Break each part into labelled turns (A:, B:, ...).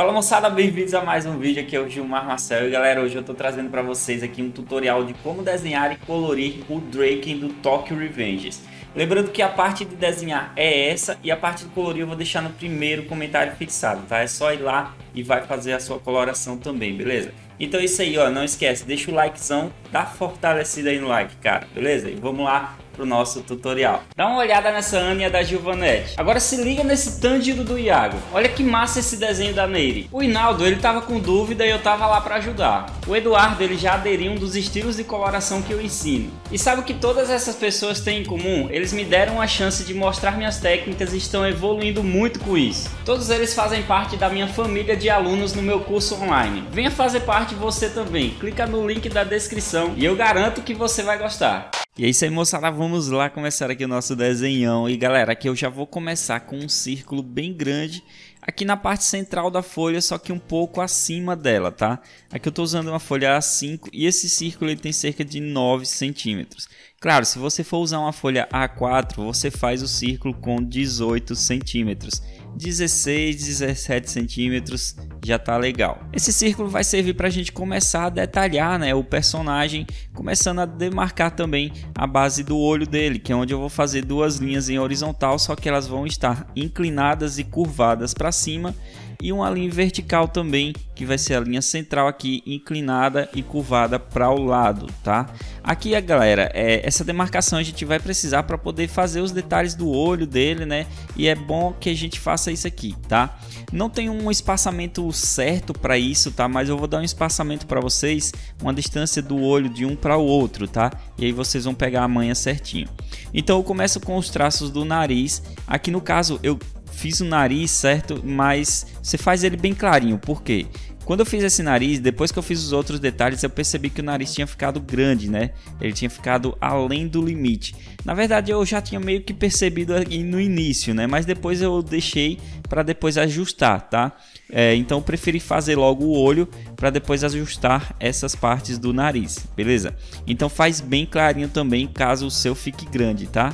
A: Fala moçada, bem-vindos a mais um vídeo, aqui é o Gilmar Marcel e galera, hoje eu tô trazendo para vocês aqui um tutorial de como desenhar e colorir o Draken do Tokyo Revengers. Lembrando que a parte de desenhar é essa e a parte de colorir eu vou deixar no primeiro comentário fixado, tá? É só ir lá e vai fazer a sua coloração também, beleza? Então é isso aí, ó, não esquece, deixa o likezão, dá fortalecida aí no like, cara, beleza? E vamos lá pro nosso tutorial. Dá uma olhada nessa Ania da Gilvanete. Agora se liga nesse Tanjiro do Iago. Olha que massa esse desenho da Neire. O Hinaldo, ele tava com dúvida e eu tava lá para ajudar. O Eduardo, ele já aderiu um dos estilos de coloração que eu ensino. E sabe o que todas essas pessoas têm em comum? Eles me deram a chance de mostrar minhas técnicas e estão evoluindo muito com isso. Todos eles fazem parte da minha família de alunos no meu curso online. Venha fazer parte você também. Clica no link da descrição e eu garanto que você vai gostar. E é isso aí, moçada. Vamos lá começar aqui o nosso desenhão. E galera, aqui eu já vou começar com um círculo bem grande aqui na parte central da folha, só que um pouco acima dela, tá? Aqui eu estou usando uma folha A5 e esse círculo ele tem cerca de 9 centímetros. Claro, se você for usar uma folha A4, você faz o círculo com 18 centímetros. 16, 17 centímetros já tá legal. Esse círculo vai servir para a gente começar a detalhar né, o personagem, começando a demarcar também a base do olho dele, que é onde eu vou fazer duas linhas em horizontal, só que elas vão estar inclinadas e curvadas para cima e uma linha vertical também, que vai ser a linha central aqui, inclinada e curvada para o lado, tá? Aqui, galera, é, essa demarcação a gente vai precisar para poder fazer os detalhes do olho dele, né? E é bom que a gente faça isso aqui, tá? Não tem um espaçamento certo para isso, tá? Mas eu vou dar um espaçamento para vocês, uma distância do olho de um para o outro, tá? E aí vocês vão pegar a manha certinho. Então eu começo com os traços do nariz. Aqui no caso eu fiz o nariz, certo? Mas você faz ele bem clarinho, por quê? Quando eu fiz esse nariz, depois que eu fiz os outros detalhes, eu percebi que o nariz tinha ficado grande, né? Ele tinha ficado além do limite. Na verdade, eu já tinha meio que percebido aqui no início, né? Mas depois eu deixei para depois ajustar, tá? É, então eu preferi fazer logo o olho para depois ajustar essas partes do nariz, beleza? Então faz bem clarinho também, caso o seu fique grande, tá?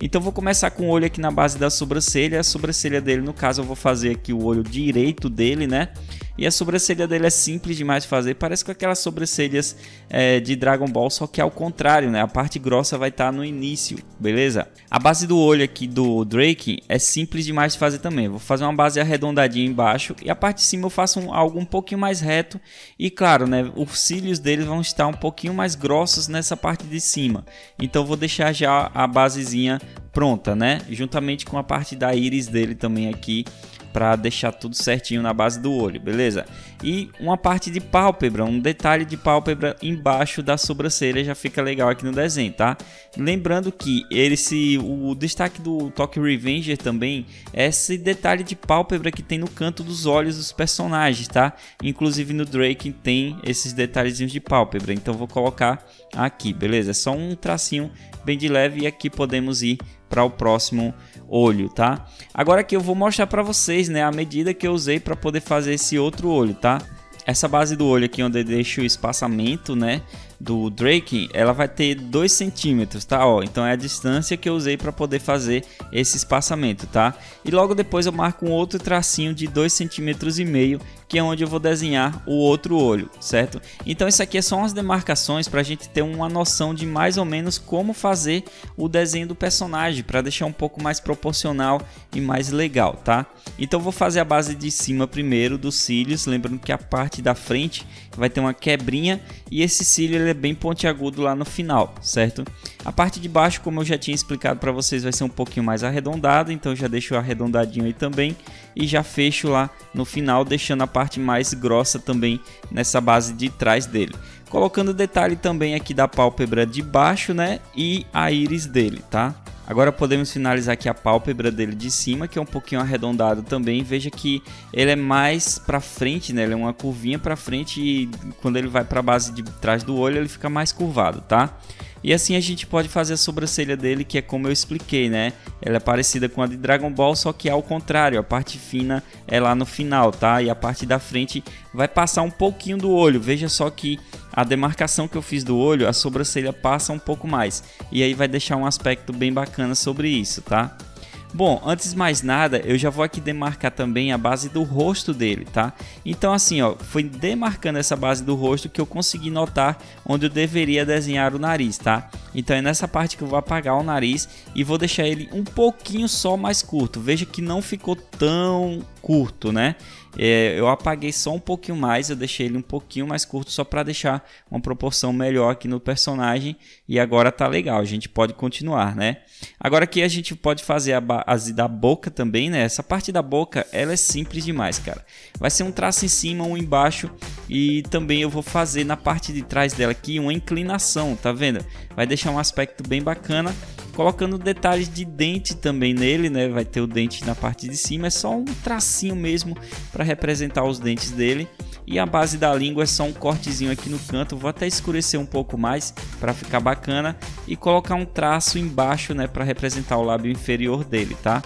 A: Então vou começar com o olho aqui na base da sobrancelha. A sobrancelha dele, no caso, eu vou fazer aqui o olho direito dele, né? E a sobrancelha dele é simples demais de fazer, parece com aquelas sobrancelhas é, de Dragon Ball, só que ao contrário, né? A parte grossa vai estar tá no início, beleza? A base do olho aqui do Drake é simples demais de fazer também. Vou fazer uma base arredondadinha embaixo e a parte de cima eu faço um, algo um pouquinho mais reto. E claro, né? Os cílios deles vão estar um pouquinho mais grossos nessa parte de cima. Então vou deixar já a basezinha pronta, né? Juntamente com a parte da íris dele também aqui para deixar tudo certinho na base do olho, beleza? E uma parte de pálpebra, um detalhe de pálpebra embaixo da sobrancelha já fica legal aqui no desenho, tá? Lembrando que esse o destaque do Tokyo Revenger também é esse detalhe de pálpebra que tem no canto dos olhos dos personagens, tá? Inclusive no Drake tem esses detalhezinhos de pálpebra, então vou colocar aqui, beleza? É só um tracinho bem de leve e aqui podemos ir para o próximo olho, tá? Agora aqui eu vou mostrar para vocês, né, a medida que eu usei para poder fazer esse outro olho, tá? Essa base do olho aqui onde eu deixo o espaçamento, né, do Drake, ela vai ter 2 centímetros, tá? Ó, então é a distância que eu usei para poder fazer esse espaçamento, tá? E logo depois eu marco um outro tracinho de 2 centímetros e meio, que é onde eu vou desenhar o outro olho, certo? Então isso aqui é só umas demarcações para a gente ter uma noção de mais ou menos como fazer o desenho do personagem, para deixar um pouco mais proporcional e mais legal, tá? Então vou fazer a base de cima primeiro dos cílios, lembrando que a parte da frente vai ter uma quebrinha e esse cílio ele é bem pontiagudo lá no final, certo? A parte de baixo, como eu já tinha explicado para vocês, vai ser um pouquinho mais arredondado, então já deixo arredondadinho aí também e já fecho lá no final, deixando a parte mais grossa também nessa base de trás dele. Colocando detalhe também aqui da pálpebra de baixo, né? E a íris dele, tá? Agora podemos finalizar aqui a pálpebra dele de cima, que é um pouquinho arredondado também. Veja que ele é mais para frente, né? Ele é uma curvinha para frente e quando ele vai para a base de trás do olho, ele fica mais curvado, tá? E assim a gente pode fazer a sobrancelha dele, que é como eu expliquei, né? Ela é parecida com a de Dragon Ball, só que ao contrário, a parte fina é lá no final, tá? E a parte da frente vai passar um pouquinho do olho. Veja só que a demarcação que eu fiz do olho, a sobrancelha passa um pouco mais. E aí vai deixar um aspecto bem bacana sobre isso, tá? Bom, antes de mais nada, eu já vou aqui demarcar também a base do rosto dele, tá? Então assim, ó, foi demarcando essa base do rosto que eu consegui notar onde eu deveria desenhar o nariz, tá? Então é nessa parte que eu vou apagar o nariz e vou deixar ele um pouquinho só mais curto. Veja que não ficou tão curto, né? É, eu apaguei só um pouquinho mais, eu deixei ele um pouquinho mais curto só para deixar uma proporção melhor aqui no personagem e agora tá legal, a gente pode continuar, né? Agora aqui a gente pode fazer a base da boca também, né? Essa parte da boca, ela é simples demais, cara. Vai ser um traço em cima, um embaixo e também eu vou fazer na parte de trás dela aqui uma inclinação, tá vendo? Vai deixar um aspecto bem bacana colocando detalhes de dente também nele, né? Vai ter o dente na parte de cima, é só um tracinho mesmo para representar os dentes dele. E a base da língua é só um cortezinho aqui no canto, vou até escurecer um pouco mais para ficar bacana e colocar um traço embaixo, né, para representar o lábio inferior dele, tá?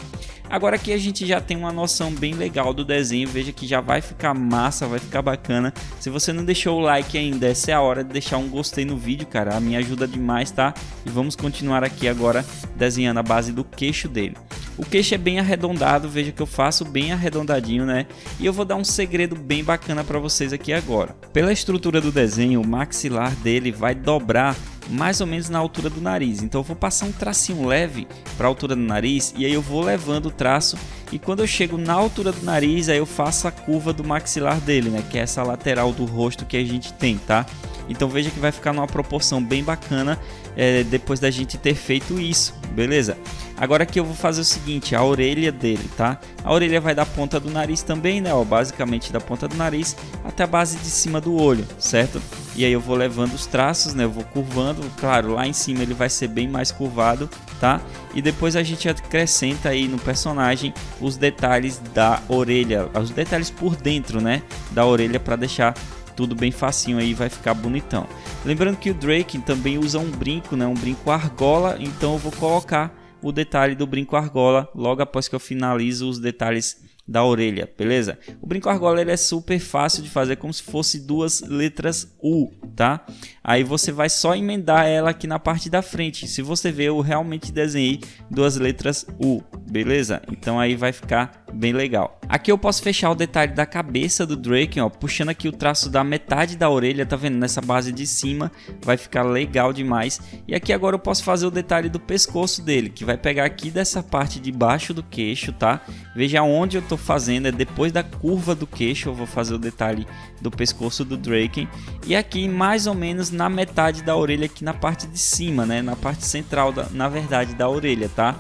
A: Agora aqui a gente já tem uma noção bem legal do desenho, veja que já vai ficar massa, vai ficar bacana. Se você não deixou o like ainda, essa é a hora de deixar um gostei no vídeo, cara, me ajuda demais, tá? E vamos continuar aqui agora desenhando a base do queixo dele. O queixo é bem arredondado, veja que eu faço bem arredondadinho, né? E eu vou dar um segredo bem bacana para vocês aqui agora. Pela estrutura do desenho, o maxilar dele vai dobrar mais ou menos na altura do nariz. Então eu vou passar um tracinho leve para a altura do nariz e aí eu vou levando o traço e quando eu chego na altura do nariz, aí eu faço a curva do maxilar dele, né, que é essa lateral do rosto que a gente tem, tá? Então veja que vai ficar numa proporção bem bacana é, depois da gente ter feito isso, beleza? Agora aqui eu vou fazer o seguinte, a orelha dele, tá? A orelha vai da ponta do nariz também, né? Ó, basicamente da ponta do nariz até a base de cima do olho, certo? E aí eu vou levando os traços, né? Eu vou curvando, claro, lá em cima ele vai ser bem mais curvado, tá? E depois a gente acrescenta aí no personagem os detalhes da orelha, os detalhes por dentro, né? Da orelha para deixar tudo bem facinho aí, vai ficar bonitão. Lembrando que o Drake também usa um brinco, né? Um brinco argola, então eu vou colocar o detalhe do brinco argola logo após que eu finalizo os detalhes da orelha, beleza? O brinco argola é super fácil de fazer, como se fosse duas letras U, tá? Aí você vai só emendar ela aqui na parte da frente. Se você ver, eu realmente desenhei duas letras U, beleza? Então aí vai ficar bem legal. Aqui eu posso fechar o detalhe da cabeça do Drake, ó, puxando aqui o traço da metade da orelha, tá vendo? Nessa base de cima, vai ficar legal demais. E aqui agora eu posso fazer o detalhe do pescoço dele, que vai pegar aqui dessa parte de baixo do queixo, tá? Veja onde eu tô fazendo, é depois da curva do queixo, eu vou fazer o detalhe do pescoço do Drake. E aqui mais ou menos na metade da orelha, aqui na parte de cima, né? Na parte central, da, na verdade, da orelha, tá?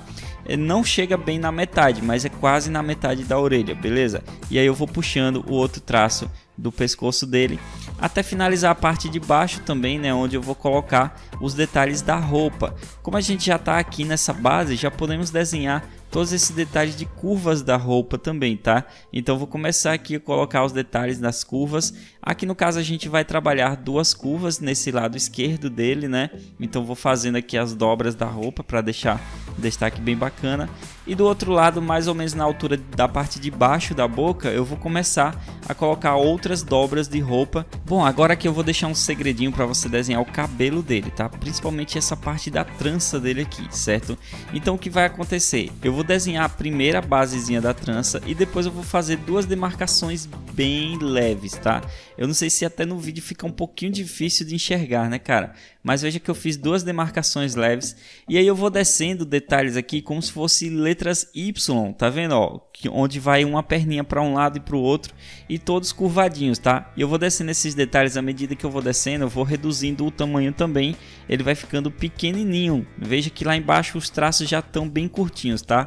A: Não chega bem na metade, mas é quase na metade da orelha, beleza? E aí eu vou puxando o outro traço do pescoço dele até finalizar a parte de baixo também, né, onde eu vou colocar os detalhes da roupa. Como a gente já está aqui nessa base, já podemos desenhar todos esses detalhes de curvas da roupa também, tá? Então vou começar aqui a colocar os detalhes das curvas. Aqui no caso a gente vai trabalhar duas curvas nesse lado esquerdo dele, né? Então vou fazendo aqui as dobras da roupa para deixar o destaque bem bacana. E do outro lado, mais ou menos na altura da parte de baixo da boca, eu vou começar a colocar outras dobras de roupa. Bom, agora aqui eu vou deixar um segredinho para você desenhar o cabelo dele, tá? Principalmente essa parte da trança dele aqui, certo? Então o que vai acontecer? Eu vou desenhar a primeira basezinha da trança e depois eu vou fazer duas demarcações bem leves, tá? Eu não sei se até no vídeo fica um pouquinho difícil de enxergar, né, cara? Mas veja que eu fiz duas demarcações leves e aí eu vou descendo detalhes aqui como se fosse letras Y, tá vendo, ó? Que, onde vai uma perninha para um lado e para o outro e todos curvadinhos, tá? E eu vou descendo esses detalhes à medida que eu vou descendo, eu vou reduzindo o tamanho também, ele vai ficando pequenininho. Veja que lá embaixo os traços já estão bem curtinhos, tá?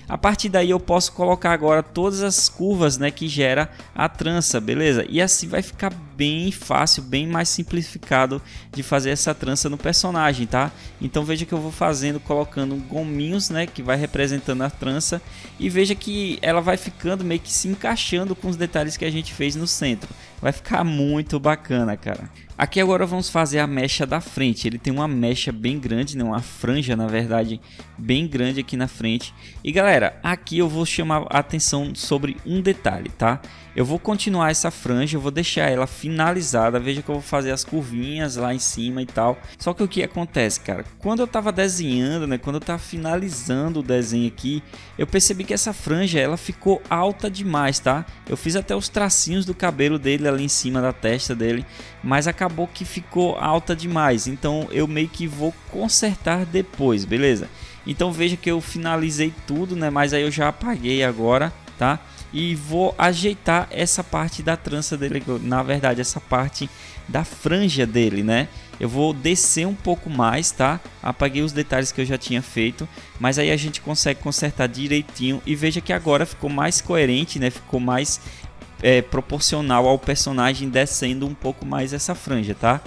A: A partir daí eu posso colocar agora todas as curvas, né, que gera a trança, beleza? E assim vai ficar bem fácil, bem mais simplificado de fazer essa trança no personagem, tá? Então veja que eu vou fazendo, colocando gominhos, né, que vai representando a trança e veja que ela vai ficando meio que se encaixando com os detalhes que a gente fez no centro. Vai ficar muito bacana, cara. Aqui agora vamos fazer a mecha da frente. Ele tem uma mecha bem grande, né? uma franja na verdade bem grande aqui na frente. E galera, aqui eu vou chamar a atenção sobre um detalhe, tá? Eu vou continuar essa franja, eu vou deixar ela finalizada. Veja que eu vou fazer as curvinhas lá em cima e tal. Só que o que acontece, cara? Quando eu tava desenhando, né? Quando eu tava finalizando o desenho aqui, eu percebi que essa franja ela ficou alta demais, tá? Eu fiz até os tracinhos do cabelo dele ali em cima da testa dele, mas acabou que ficou alta demais. Então eu meio que vou consertar depois, beleza? Então veja que eu finalizei tudo, né? Mas aí eu já apaguei agora, tá? e vou ajeitar essa parte da trança dele, na verdade essa parte da franja dele, né? Eu vou descer um pouco mais, tá? Apaguei os detalhes que eu já tinha feito, mas aí a gente consegue consertar direitinho e veja que agora ficou mais coerente, né? Ficou mais é, proporcional ao personagem descendo um pouco mais essa franja, tá?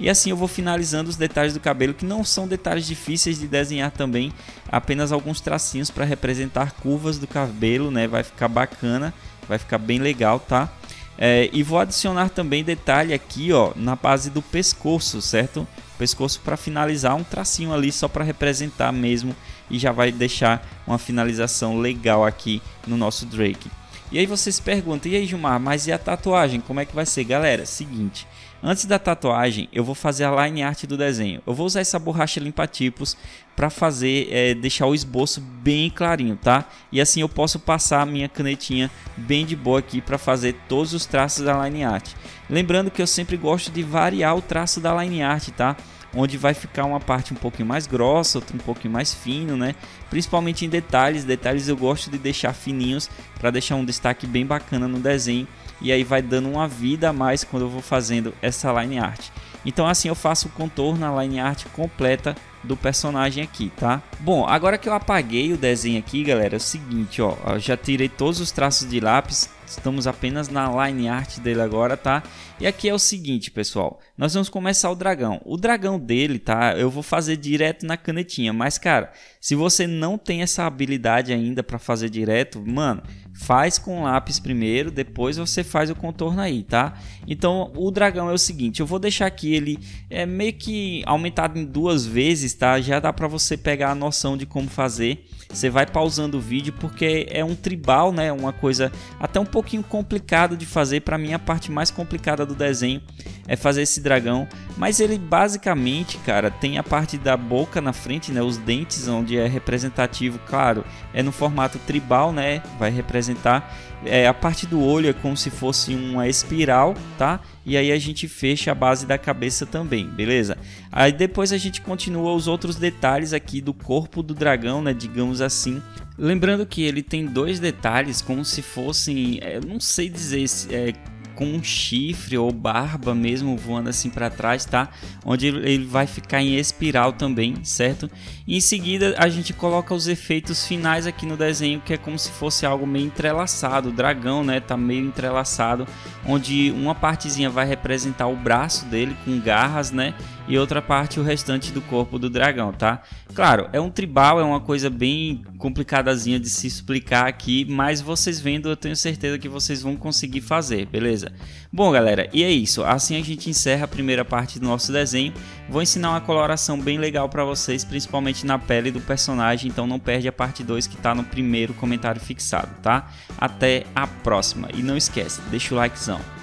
A: E assim eu vou finalizando os detalhes do cabelo, que não são detalhes difíceis de desenhar também, apenas alguns tracinhos para representar curvas do cabelo, né? Vai ficar bacana, vai ficar bem legal, tá? É, e vou adicionar também detalhe aqui, ó, na base do pescoço, certo? Pescoço para finalizar um tracinho ali só para representar mesmo e já vai deixar uma finalização legal aqui no nosso Drake. E aí vocês perguntam, e aí Gilmar, mas e a tatuagem, como é que vai ser? Galera, seguinte, antes da tatuagem eu vou fazer a line art do desenho. Eu vou usar essa borracha limpa-tipos para fazer, é, deixar o esboço bem clarinho, tá? E assim eu posso passar a minha canetinha bem de boa aqui para fazer todos os traços da line art. Lembrando que eu sempre gosto de variar o traço da line art, tá? Onde vai ficar uma parte um pouquinho mais grossa, outra um pouquinho mais fino, né? Principalmente em detalhes, detalhes eu gosto de deixar fininhos para deixar um destaque bem bacana no desenho e aí vai dando uma vida a mais quando eu vou fazendo essa line art. Então assim eu faço o contorno, a line art completa do personagem aqui, tá? Bom, agora que eu apaguei o desenho aqui, galera, é o seguinte, ó, eu já tirei todos os traços de lápis, estamos apenas na line art dele agora, tá? E aqui é o seguinte, pessoal, nós vamos começar o dragão. O dragão dele, tá? Eu vou fazer direto na canetinha, mas cara, se você não tem essa habilidade ainda para fazer direto, mano, faz com lápis primeiro, depois você faz o contorno aí, tá? Então, o dragão é o seguinte, eu vou deixar aqui ele é meio que aumentado em duas vezes, tá? Já dá para você pegar a noção de como fazer. Você vai pausando o vídeo porque é um tribal, né? Uma coisa até um pouquinho complicado de fazer. Para mim, a parte mais complicada do desenho é fazer esse dragão. Mas ele basicamente, cara, tem a parte da boca na frente, né? Os dentes, onde é representativo, claro, é no formato tribal, né? Vai representar. É, a parte do olho é como se fosse uma espiral, tá? E aí a gente fecha a base da cabeça também, beleza? Aí depois a gente continua os outros detalhes aqui do corpo do dragão, né? Digamos assim. Lembrando que ele tem dois detalhes como se fossem, é, não sei dizer, é, com um chifre ou barba mesmo voando assim para trás, tá? Onde ele vai ficar em espiral também, certo? E em seguida a gente coloca os efeitos finais aqui no desenho, que é como se fosse algo meio entrelaçado, o dragão, né, tá meio entrelaçado, onde uma partezinha vai representar o braço dele com garras, né? E outra parte o restante do corpo do dragão, tá? Claro, é um tribal, é uma coisa bem complicadazinha de se explicar aqui, mas vocês vendo eu tenho certeza que vocês vão conseguir fazer, beleza? Bom, galera, e é isso. Assim a gente encerra a primeira parte do nosso desenho. Vou ensinar uma coloração bem legal para vocês, principalmente na pele do personagem, então não perde a parte 2 que está no primeiro comentário fixado, tá? Até a próxima. E não esquece, deixa o likezão.